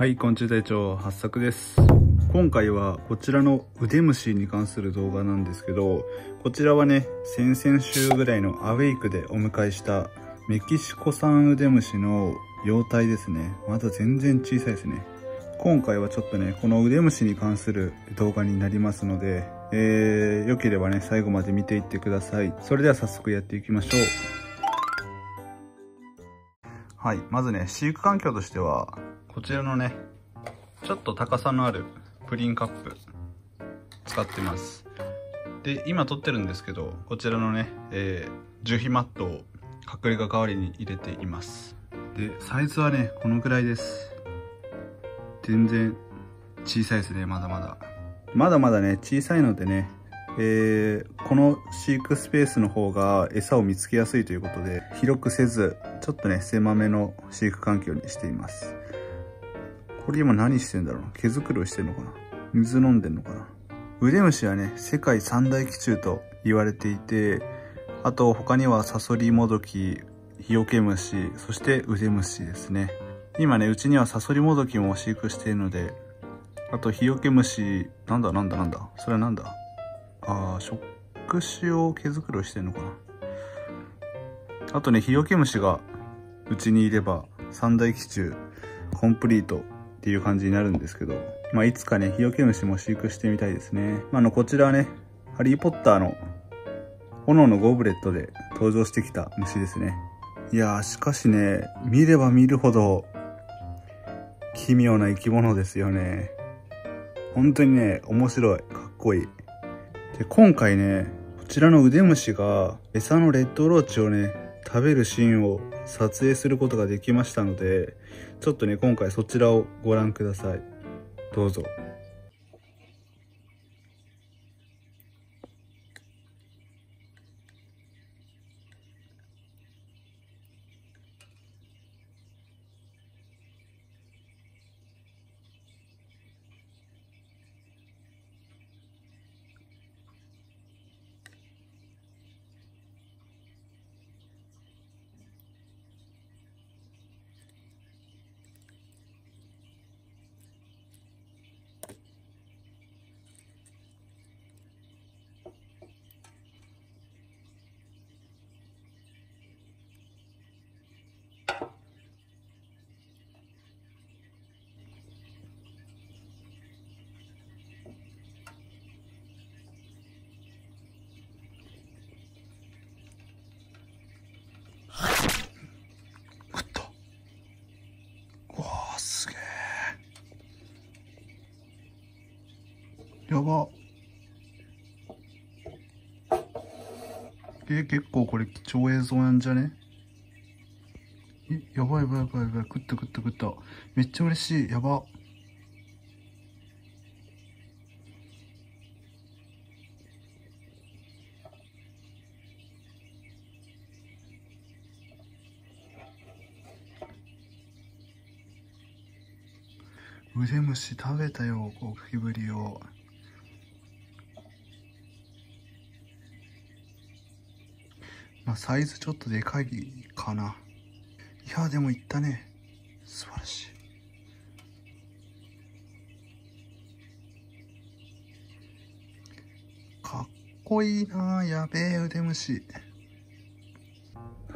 はい昆虫隊長八作です。今回はこちらの腕虫に関する動画なんですけどこちらはね先々週ぐらいのアウェイクでお迎えしたメキシコ産腕虫の幼体ですね。まだ全然小さいですね。今回はちょっとねこの腕虫に関する動画になりますのでえー、良ければね最後まで見ていってください。それでは早速やっていきましょう。はいまずね飼育環境としてはこちらのねちょっと高さのあるプリンカップ使ってます。で今撮ってるんですけどこちらのね、えー、樹皮マットを隠れ家代わりに入れています。でサイズはねこのくらいです。全然小さいですねまだまだ。まだまだね小さいのでねえー、この飼育スペースの方が餌を見つけやすいということで広くせずちょっとね狭めの飼育環境にしています。これ今何してんだろう毛づくろしてんのかな？水飲んでんのかな？腕虫はね、世界三大気虫と言われていて、あと他にはサソリモドキ、ヒヨケムシ、そして腕虫ですね。今ね、うちにはサソリモドキも飼育しているので、あとヒヨケムシ、なんだなんだなんだ？それはなんだ？あー、触手を毛づくろしてんのかな？あとね、ヒヨケムシがうちにいれば三大気虫コンプリートっていう感じになるんですけど、まあ、いつかね、ヒヨケムシも飼育してみたいですね。まあ、あの、こちらはね、ハリーポッターの炎のゴブレットで登場してきた虫ですね。いやー、しかしね、見れば見るほど奇妙な生き物ですよね。本当にね、面白い。かっこいい。で、今回ね、こちらの腕虫が餌のレッドローチをね、食べるシーンを撮影することができましたので、ちょっとね、今回そちらをご覧ください。どうぞ。やば。え、結構これ貴重映像なんじゃね？え、やばいやばいやばいやばい。食った食った食った。めっちゃ嬉しい。やば。腕虫食べたよ、ゴキブリを。まあ、サイズちょっとでかいかな。いや、でもいったね。素晴らしい。かっこいいなやべえ腕虫。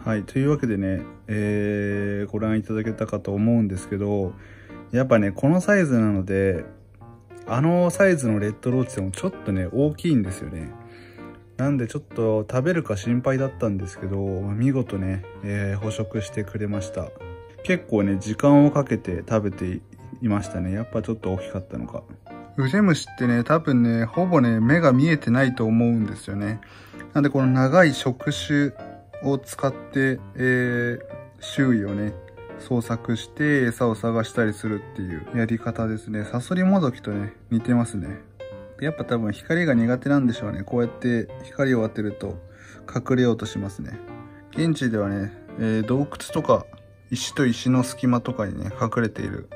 はい、というわけでね、えー、ご覧いただけたかと思うんですけど、やっぱね、このサイズなので、あのサイズのレッドローチでもちょっとね、大きいんですよね。なんでちょっと食べるか心配だったんですけど、見事ね、えー、捕食してくれました。結構ね、時間をかけて食べていましたね。やっぱちょっと大きかったのか。腕虫ってね、多分ね、ほぼね、目が見えてないと思うんですよね。なんでこの長い触手を使って、えー、周囲をね、捜索して餌を探したりするっていうやり方ですね。サソリモドキとね、似てますね。やっぱ多分光が苦手なんでしょうね。こうやって光を当てると隠れようとしますね。現地ではね、えー、洞窟とか石と石の隙間とかにね、隠れている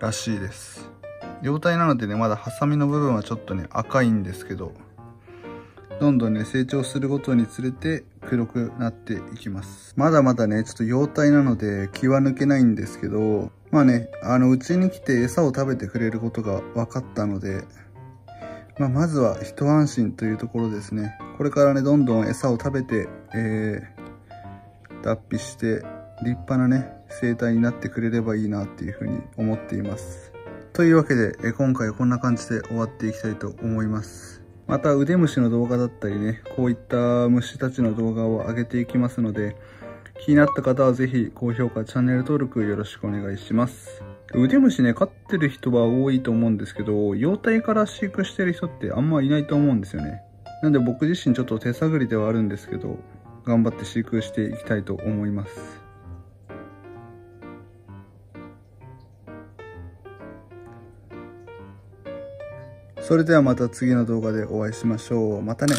らしいです。幼体なのでね、まだハサミの部分はちょっとね、赤いんですけど、どんどんね、成長するごとにつれて黒くなっていきます。まだまだね、ちょっと幼体なので気は抜けないんですけど、まあね、あの、うちに来て餌を食べてくれることが分かったので、まあ、まずは一安心というところですね。これからね、どんどん餌を食べて、えー、脱皮して、立派なね、生態になってくれればいいなっていうふうに思っています。というわけで、え今回はこんな感じで終わっていきたいと思います。また腕虫の動画だったりね、こういった虫たちの動画を上げていきますので、気になった方はぜひ高評価、チャンネル登録よろしくお願いします。腕虫ね、飼ってる人は多いと思うんですけど、幼体から飼育してる人ってあんまいないと思うんですよね。なんで僕自身ちょっと手探りではあるんですけど、頑張って飼育していきたいと思います。それではまた次の動画でお会いしましょう。またね。